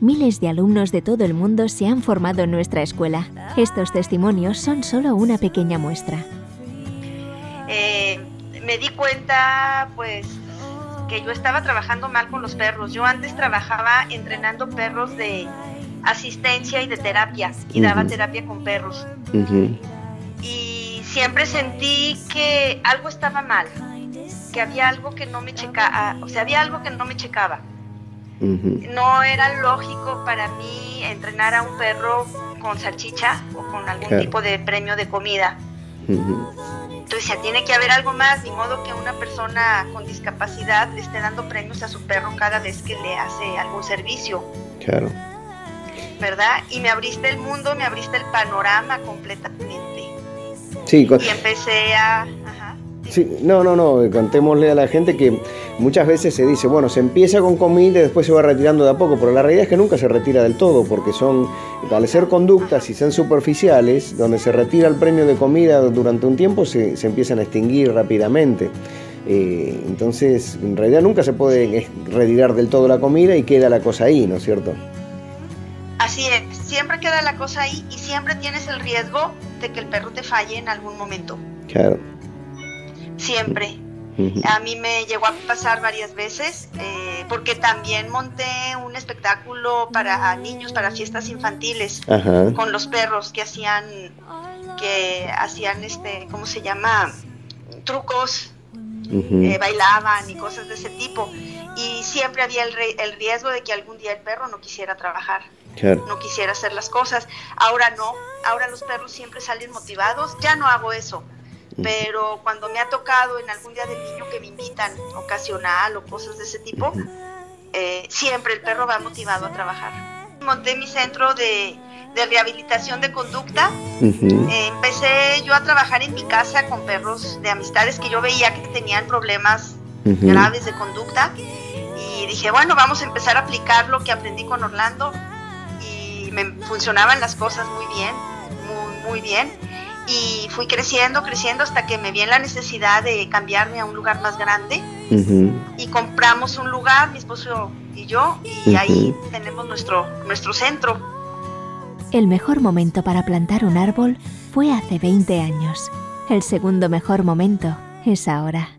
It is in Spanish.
Miles de alumnos de todo el mundo se han formado en nuestra escuela. Estos testimonios son solo una pequeña muestra. Eh, me di cuenta, pues, que yo estaba trabajando mal con los perros. Yo antes trabajaba entrenando perros de asistencia y de terapia y daba terapia con perros. Y siempre sentí que algo estaba mal, que había algo que no me checaba, o sea, había algo que no me checaba. No era lógico para mí entrenar a un perro con salchicha o con algún tipo de premio de comida. Entonces, ya tiene que haber algo más, ni modo que una persona con discapacidad le esté dando premios a su perro cada vez que le hace algún servicio. Claro. ¿Verdad? Y me abriste el mundo, me abriste el panorama completamente. Sí, y empecé a... Sí, no, no, no, contémosle a la gente que muchas veces se dice, bueno, se empieza con comida y después se va retirando de a poco, pero la realidad es que nunca se retira del todo, porque son, al ser conductas y ser superficiales, donde se retira el premio de comida durante un tiempo, se, empiezan a extinguir rápidamente. Eh, entonces, en realidad nunca se puede retirar del todo la comida y queda la cosa ahí, ¿no es cierto? Así es, siempre queda la cosa ahí y siempre tienes el riesgo de que el perro te falle en algún momento. Claro siempre. A mí me llegó a pasar varias veces eh, porque también monté un espectáculo para niños, para fiestas infantiles, con los perros que hacían, que hacían este, ¿cómo se llama? Trucos, eh, bailaban y cosas de ese tipo. Y siempre había el, el, riesgo de que algún día el perro no quisiera trabajar, no quisiera hacer las cosas. Ahora no, ahora los perros siempre salen motivados. Ya no hago eso pero cuando me ha tocado en algún día del niño que me invitan ocasional o cosas de ese tipo, eh, siempre el perro va motivado a trabajar. Monté mi centro de, rehabilitación de conducta. Eh, empecé yo a trabajar en mi casa con perros de amistades que yo veía que tenían problemas graves de conducta. Y dije, bueno, vamos a empezar a aplicar lo que aprendí con Orlando. Y me funcionaban las cosas muy bien, muy, muy bien y fui creciendo, creciendo hasta que me vi en la necesidad de cambiarme a un lugar más grande y compramos un lugar, mi esposo y yo, y ahí tenemos nuestro, nuestro centro. El mejor momento para plantar un árbol fue hace 20 años. El segundo mejor momento es ahora.